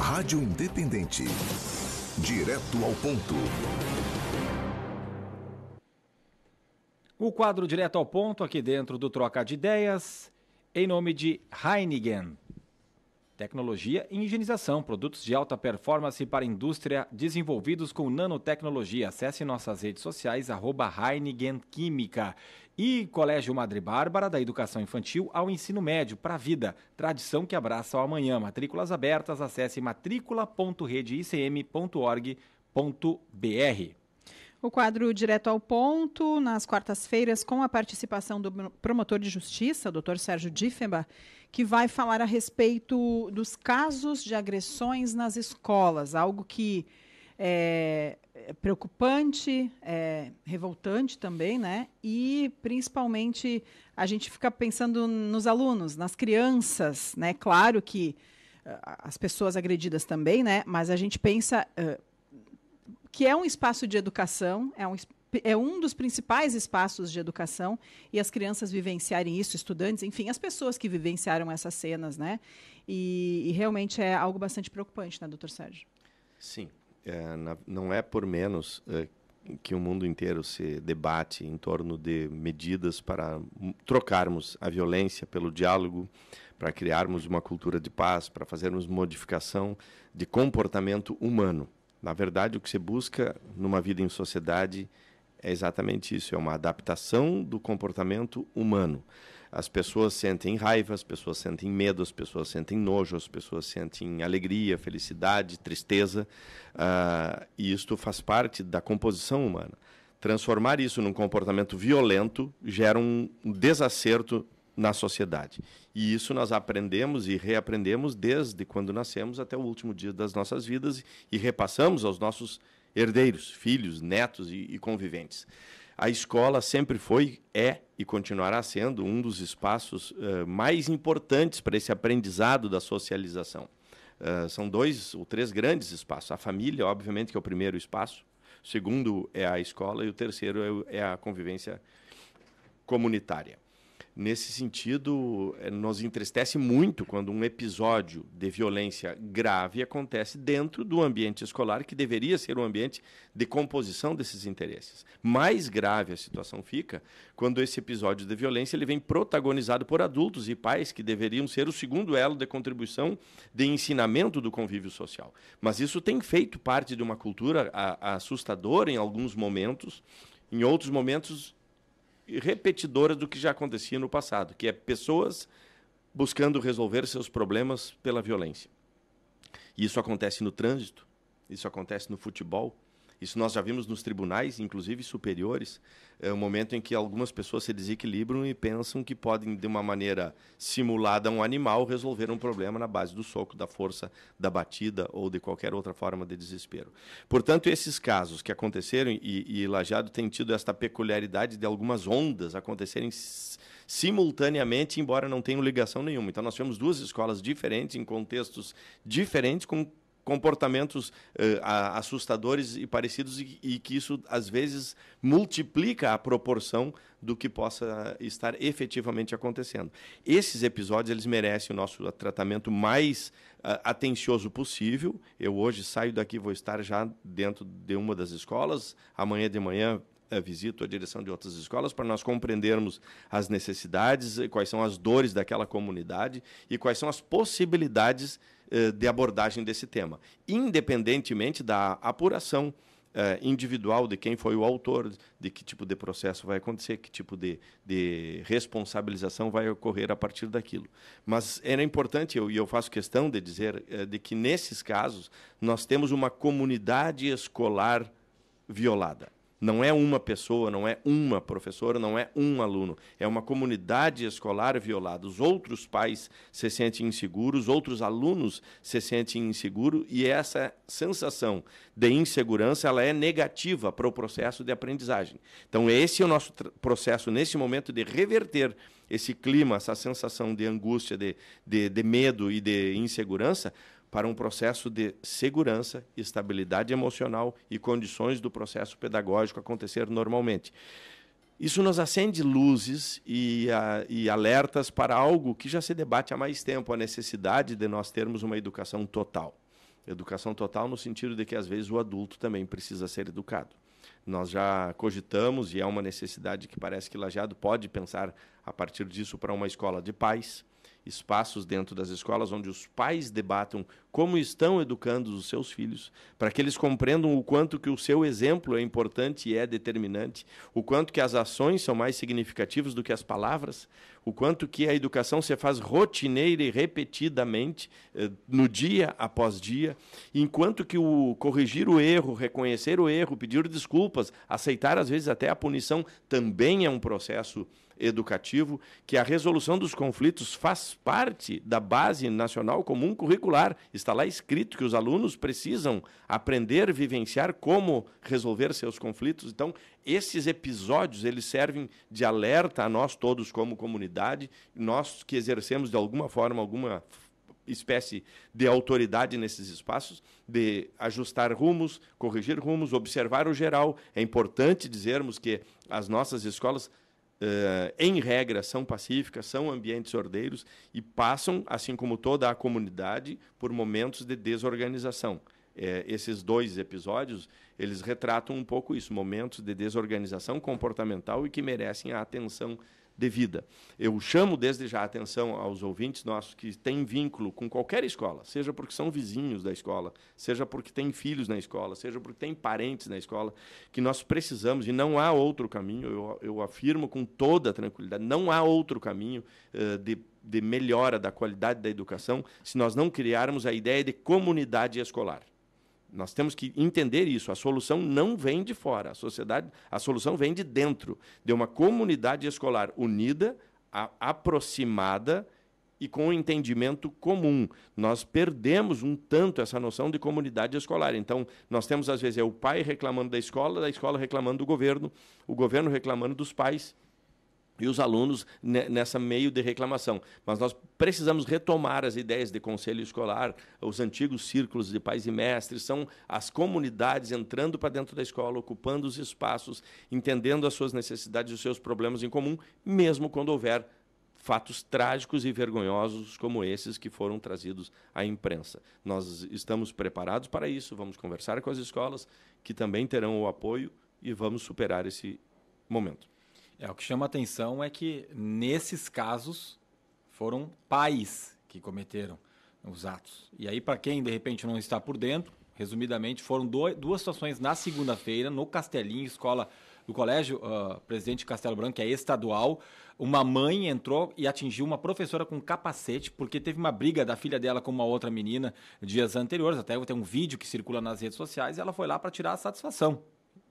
Rádio Independente. Direto ao ponto. O quadro direto ao ponto aqui dentro do Troca de Ideias, em nome de Heineken. Tecnologia e higienização, produtos de alta performance para indústria desenvolvidos com nanotecnologia. Acesse nossas redes sociais, arroba Heineken Química. E Colégio Madre Bárbara, da educação infantil ao ensino médio, para a vida. Tradição que abraça o amanhã. Matrículas abertas, acesse matricula.redeicm.org.br. O quadro Direto ao Ponto, nas quartas-feiras, com a participação do promotor de justiça, Dr. Sérgio Diffenbach, que vai falar a respeito dos casos de agressões nas escolas, algo que é preocupante, é revoltante também, né? E principalmente a gente fica pensando nos alunos, nas crianças, né? Claro que uh, as pessoas agredidas também, né? Mas a gente pensa uh, que é um espaço de educação, é um, é um dos principais espaços de educação e as crianças vivenciarem isso, estudantes, enfim, as pessoas que vivenciaram essas cenas, né? E, e realmente é algo bastante preocupante, né, doutor Sérgio? Sim, é, na, não é por menos é, que o mundo inteiro se debate em torno de medidas para trocarmos a violência pelo diálogo, para criarmos uma cultura de paz, para fazermos modificação de comportamento humano. Na verdade, o que se busca numa vida em sociedade é exatamente isso: é uma adaptação do comportamento humano. As pessoas sentem raiva, as pessoas sentem medo, as pessoas sentem nojo, as pessoas sentem alegria, felicidade, tristeza, uh, e isto faz parte da composição humana. Transformar isso num comportamento violento gera um desacerto na sociedade. E isso nós aprendemos e reaprendemos desde quando nascemos até o último dia das nossas vidas e repassamos aos nossos herdeiros, filhos, netos e, e conviventes. A escola sempre foi, é e continuará sendo um dos espaços uh, mais importantes para esse aprendizado da socialização. Uh, são dois ou três grandes espaços. A família, obviamente, que é o primeiro espaço. O segundo é a escola e o terceiro é, é a convivência comunitária. Nesse sentido, eh, nos entristece muito quando um episódio de violência grave acontece dentro do ambiente escolar, que deveria ser um ambiente de composição desses interesses. Mais grave a situação fica quando esse episódio de violência ele vem protagonizado por adultos e pais que deveriam ser o segundo elo de contribuição de ensinamento do convívio social. Mas isso tem feito parte de uma cultura assustadora em alguns momentos, em outros momentos repetidora do que já acontecia no passado, que é pessoas buscando resolver seus problemas pela violência. E isso acontece no trânsito, isso acontece no futebol, isso nós já vimos nos tribunais, inclusive superiores, é o um momento em que algumas pessoas se desequilibram e pensam que podem, de uma maneira simulada um animal, resolver um problema na base do soco, da força, da batida ou de qualquer outra forma de desespero. Portanto, esses casos que aconteceram, e, e Lajado tem tido esta peculiaridade de algumas ondas acontecerem simultaneamente, embora não tenham ligação nenhuma. Então, nós tivemos duas escolas diferentes, em contextos diferentes, com comportamentos uh, assustadores e parecidos e, e, que isso às vezes multiplica a proporção do que possa estar efetivamente acontecendo. Esses episódios eles merecem o nosso tratamento mais uh, atencioso possível. Eu hoje saio daqui vou estar já dentro de uma das escolas. Amanhã de manhã uh, visito a direção de outras escolas para nós compreendermos as necessidades, quais são as dores daquela comunidade e quais são as possibilidades eh, de abordagem desse tema, independentemente da apuração eh, individual de quem foi o autor, de que tipo de processo vai acontecer, que tipo de, de responsabilização vai ocorrer a partir daquilo. Mas era importante, e eu, eu, faço questão de dizer, eh, de que nesses casos nós temos uma comunidade escolar violada. Não é uma pessoa, não é uma professora, não é um aluno. É uma comunidade escolar violada. Os outros pais se sentem inseguros, outros alunos se sentem inseguros e essa sensação de insegurança ela é negativa para o processo de aprendizagem. Então, esse é o nosso processo nesse momento de reverter esse clima, essa sensação de angústia, de, de, de medo e de insegurança para um processo de segurança, estabilidade emocional e condições do processo pedagógico acontecer normalmente. Isso nos acende luzes e, a, e, alertas para algo que já se debate há mais tempo, a necessidade de nós termos uma educação total. Educação total no sentido de que às vezes o adulto também precisa ser educado. Nós já cogitamos e é uma necessidade que parece que Lajeado pode pensar a partir disso para uma escola de pais, espaços dentro das escolas onde os pais debatam como estão educando os seus filhos, para que eles compreendam o quanto que o seu exemplo é importante e é determinante, o quanto que as ações são mais significativas do que as palavras, o quanto que a educação se faz rotineira e repetidamente eh, no dia após dia, enquanto que o corrigir o erro, reconhecer o erro, pedir desculpas, aceitar às vezes até a punição também é um processo educativo, que a resolução dos conflitos faz parte da base nacional comum curricular. Está lá escrito que os alunos precisam aprender, vivenciar como resolver seus conflitos. Então, esses episódios eles servem de alerta a nós todos como comunidade, nós que exercemos de alguma forma alguma espécie de autoridade nesses espaços, de ajustar rumos, corrigir rumos, observar o geral. É importante dizermos que as nossas escolas Uh, em regra, são pacíficas, são ambientes ordeiros e passam, assim como toda a comunidade, por momentos de desorganização. É, esses dois episódios, eles retratam um pouco isso, momentos de desorganização comportamental e que merecem a atenção devida. Eu chamo desde já a atenção aos ouvintes nossos que têm vínculo com qualquer escola, seja porque são vizinhos da escola, seja porque têm filhos na escola, seja porque têm parentes na escola, que nós precisamos, e não há outro caminho, eu, eu afirmo com toda tranquilidade, não há outro caminho uh, de de melhora da qualidade da educação se nós não criarmos a ideia de comunidade escolar. Nós temos que entender isso. A solução não vem de fora. A sociedade, a solução vem de dentro, de uma comunidade escolar unida, a, aproximada e com um entendimento comum. Nós perdemos um tanto essa noção de comunidade escolar. Então, nós temos às vezes é o pai reclamando da escola, da escola reclamando do governo, o governo reclamando dos pais e os alunos nessa meio de reclamação. Mas nós precisamos retomar as ideias de conselho escolar, os antigos círculos de pais e mestres, são as comunidades entrando para dentro da escola, ocupando os espaços, entendendo as suas necessidades e os seus problemas em comum, mesmo quando houver fatos trágicos e vergonhosos como esses que foram trazidos à imprensa. Nós estamos preparados para isso, vamos conversar com as escolas, que também terão o apoio, e vamos superar esse momento. É, o que chama atenção é que, nesses casos, foram pais que cometeram os atos. E aí, para quem de repente não está por dentro, resumidamente, foram duas situações na segunda-feira, no Castelinho, escola do colégio uh, Presidente Castelo Branco, que é estadual. Uma mãe entrou e atingiu uma professora com capacete, porque teve uma briga da filha dela com uma outra menina dias anteriores. Até tem um vídeo que circula nas redes sociais e ela foi lá para tirar a satisfação.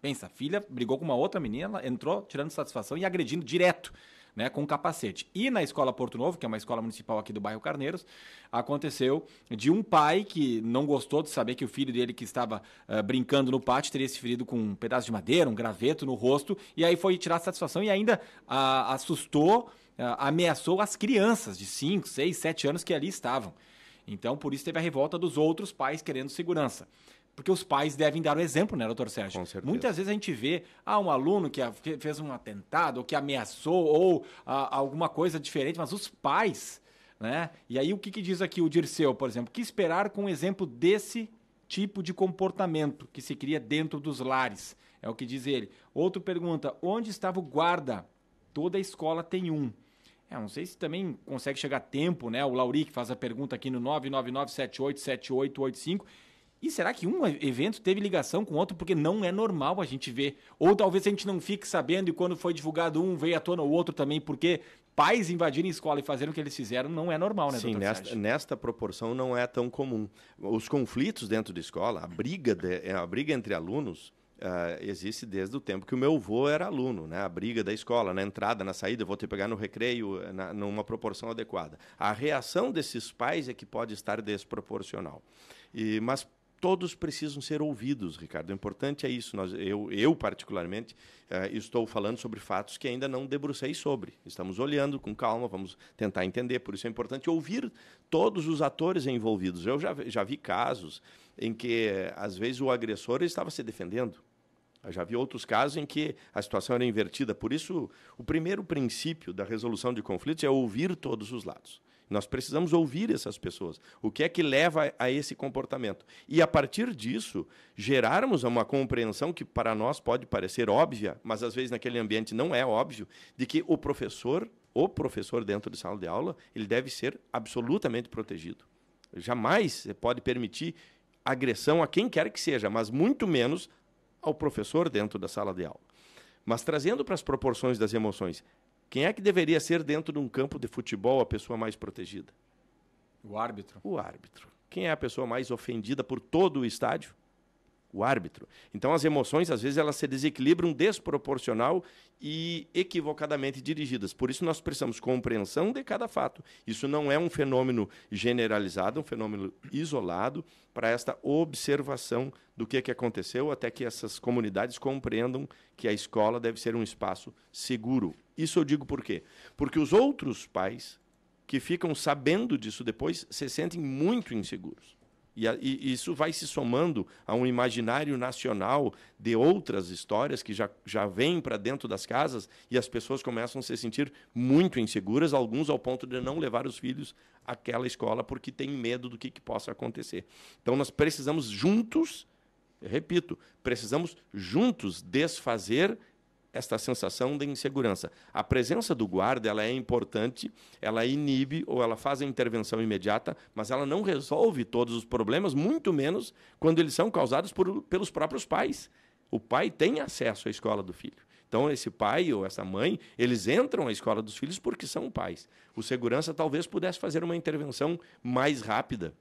Pensa, a filha brigou com uma outra menina, entrou tirando satisfação e agredindo direto. Né, com capacete. E na escola Porto Novo, que é uma escola municipal aqui do bairro Carneiros, aconteceu de um pai que não gostou de saber que o filho dele que estava uh, brincando no pátio teria se ferido com um pedaço de madeira, um graveto no rosto, e aí foi tirar satisfação e ainda uh, assustou, uh, ameaçou as crianças de 5, 6, 7 anos que ali estavam. Então, por isso teve a revolta dos outros pais querendo segurança. Porque os pais devem dar o exemplo, né, doutor Sérgio? Com certeza. Muitas vezes a gente vê ah, um aluno que fez um atentado, ou que ameaçou, ou ah, alguma coisa diferente, mas os pais, né? E aí o que, que diz aqui o Dirceu, por exemplo? Que esperar com um exemplo desse tipo de comportamento que se cria dentro dos lares? É o que diz ele. Outro pergunta, onde estava o guarda? Toda escola tem um. É, não sei se também consegue chegar a tempo, né? O Lauri que faz a pergunta aqui no 999787885 e será que um evento teve ligação com outro? Porque não é normal a gente ver. Ou talvez a gente não fique sabendo e quando foi divulgado um, veio à tona o outro também, porque pais invadirem escola e fazerem o que eles fizeram não é normal, né, Sim, nesta, nesta, proporção não é tão comum. Os conflitos dentro da escola, a briga, de, a briga entre alunos, Uh, existe desde o tempo que o meu avô era aluno, né? A briga da escola, na entrada, na saída, vou ter que pegar no recreio, na, numa proporção adequada. A reação desses pais é que pode estar desproporcional. E, mas todos precisam ser ouvidos, Ricardo. O importante é isso. Nós, eu, eu, particularmente, uh, estou falando sobre fatos que ainda não debrucei sobre. Estamos olhando com calma, vamos tentar entender. Por isso é importante ouvir todos os atores envolvidos. Eu já, já vi casos em que, às vezes, o agressor estava se defendendo. Eu já vi outros casos em que a situação era invertida. Por isso, o primeiro princípio da resolução de conflitos é ouvir todos os lados. Nós precisamos ouvir essas pessoas. O que é que leva a esse comportamento? E a partir disso, gerarmos uma compreensão que para nós pode parecer óbvia, mas às vezes naquele ambiente não é óbvio, de que o professor, o professor dentro de sala de aula, ele deve ser absolutamente protegido. Jamais pode permitir agressão a quem quer que seja, mas muito menos ao professor dentro da sala de aula. Mas trazendo para as proporções das emoções, quem é que deveria ser dentro de um campo de futebol a pessoa mais protegida? O árbitro. O árbitro. Quem é a pessoa mais ofendida por todo o estádio? O árbitro. Então as emoções às vezes elas se desequilibram desproporcional e equivocadamente dirigidas. Por isso nós precisamos compreensão de cada fato. Isso não é um fenômeno generalizado, um fenômeno isolado para esta observação do que, que aconteceu até que essas comunidades compreendam que a escola deve ser um espaço seguro. Isso eu digo por quê? Porque os outros pais que ficam sabendo disso depois se sentem muito inseguros. E, a, e, isso vai se somando a um imaginário nacional de outras histórias que já, já vêm para dentro das casas e as pessoas começam a se sentir muito inseguras, alguns ao ponto de não levar os filhos àquela escola porque têm medo do que, que possa acontecer. Então nós precisamos juntos, repito, precisamos juntos desfazer esta sensação de insegurança. A presença do guarda ela é importante, ela inibe ou ela faz a intervenção imediata, mas ela não resolve todos os problemas, muito menos quando eles são causados por, pelos próprios pais. O pai tem acesso à escola do filho. Então, esse pai ou essa mãe, eles entram à escola dos filhos porque são pais. O segurança talvez pudesse fazer uma intervenção mais rápida,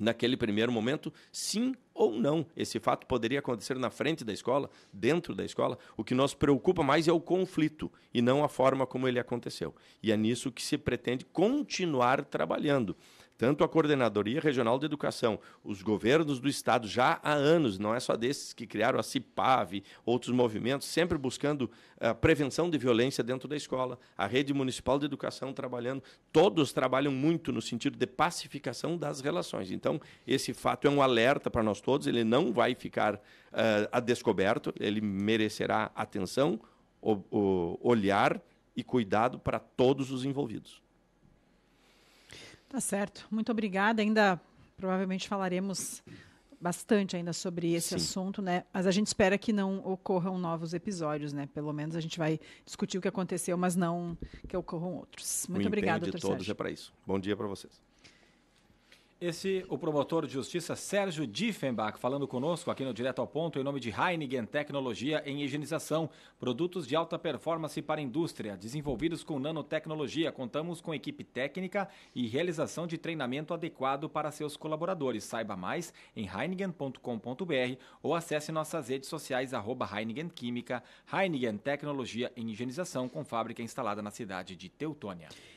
naquele primeiro momento, sim ou não. Esse fato poderia acontecer na frente da escola, dentro da escola. O que nos preocupa mais é o conflito e não a forma como ele aconteceu. E é nisso que se pretende continuar trabalhando tanto a Coordenadoria Regional de Educação, os governos do Estado, já há anos, não é só desses que criaram a CIPAV, outros movimentos, sempre buscando a uh, prevenção de violência dentro da escola, a Rede Municipal de Educação trabalhando, todos trabalham muito no sentido de pacificação das relações. Então, esse fato é um alerta para nós todos, ele não vai ficar uh, a descoberto, ele merecerá atenção, o, o olhar e cuidado para todos os envolvidos. Tá certo. Muito obrigada. Ainda provavelmente falaremos bastante ainda sobre esse Sim. assunto, né? Mas a gente espera que não ocorram novos episódios, né? Pelo menos a gente vai discutir o que aconteceu, mas não que ocorram outros. Muito obrigada, doutor de todos é para isso. Bom dia para vocês. Esse, o promotor de justiça Sérgio Diefenbach, falando conosco aqui no Direto ao Ponto, em nome de Heineken Tecnologia em Higienização. Produtos de alta performance para a indústria, desenvolvidos com nanotecnologia. Contamos com equipe técnica e realização de treinamento adequado para seus colaboradores. Saiba mais em heineken.com.br ou acesse nossas redes sociais, arroba Heineken Química, Heineken Tecnologia em Higienização, com fábrica instalada na cidade de Teutônia.